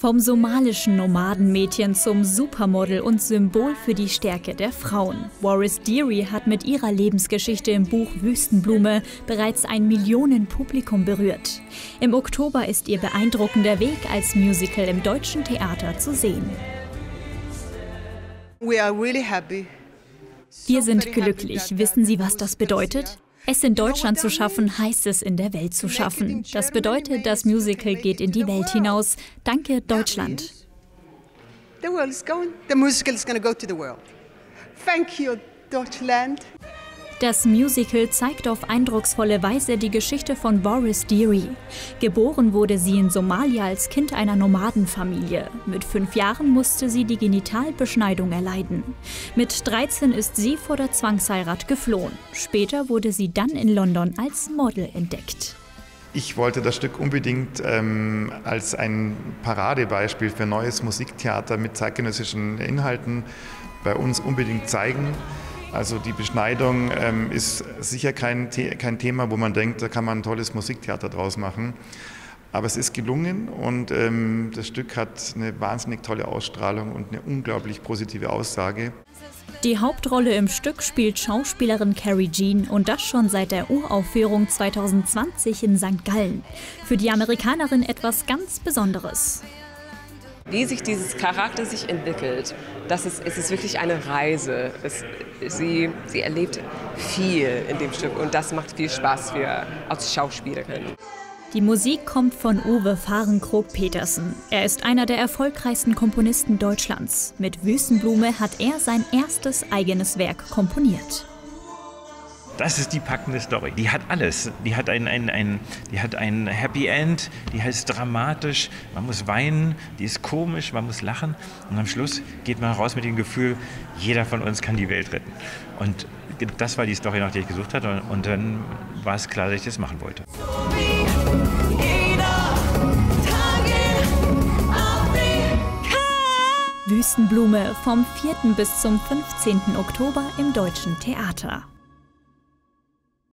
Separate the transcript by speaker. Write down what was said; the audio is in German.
Speaker 1: Vom somalischen Nomadenmädchen zum Supermodel und Symbol für die Stärke der Frauen. Waris Deary hat mit ihrer Lebensgeschichte im Buch Wüstenblume bereits ein Millionenpublikum berührt. Im Oktober ist ihr beeindruckender Weg als Musical im deutschen Theater zu sehen. Wir sind glücklich. Wissen Sie, was das bedeutet? Es in Deutschland zu schaffen, heißt es in der Welt zu schaffen. Das bedeutet, das Musical geht in die Welt hinaus. Danke, Deutschland. The world is going, the musical is going to go to the world. Thank you, Deutschland. Das Musical zeigt auf eindrucksvolle Weise die Geschichte von Boris Deary. Geboren wurde sie in Somalia als Kind einer Nomadenfamilie. Mit fünf Jahren musste sie die Genitalbeschneidung erleiden. Mit 13 ist sie vor der Zwangsheirat geflohen. Später wurde sie dann in London als Model entdeckt.
Speaker 2: Ich wollte das Stück unbedingt ähm, als ein Paradebeispiel für neues Musiktheater mit zeitgenössischen Inhalten bei uns unbedingt zeigen. Also die Beschneidung ähm, ist sicher kein, The kein Thema, wo man denkt, da kann man ein tolles Musiktheater draus machen. Aber es ist gelungen und ähm, das Stück hat eine wahnsinnig tolle Ausstrahlung und eine unglaublich positive Aussage.
Speaker 1: Die Hauptrolle im Stück spielt Schauspielerin Carrie Jean und das schon seit der Uraufführung 2020 in St. Gallen. Für die Amerikanerin etwas ganz Besonderes.
Speaker 3: Wie sich dieses Charakter sich entwickelt, das ist, es ist wirklich eine Reise. Es, sie, sie erlebt viel in dem Stück und das macht viel Spaß für als Schauspielerin.
Speaker 1: Die Musik kommt von Uwe Fahrenkrog-Petersen. Er ist einer der erfolgreichsten Komponisten Deutschlands. Mit Wüstenblume hat er sein erstes eigenes Werk komponiert.
Speaker 4: Das ist die packende Story. Die hat alles. Die hat ein, ein, ein, die hat ein Happy End, die heißt dramatisch, man muss weinen, die ist komisch, man muss lachen. Und am Schluss geht man raus mit dem Gefühl, jeder von uns kann die Welt retten. Und das war die Story, nach der ich gesucht hatte. Und dann war es klar, dass ich das machen wollte.
Speaker 1: Wüstenblume vom 4. bis zum 15. Oktober im Deutschen Theater.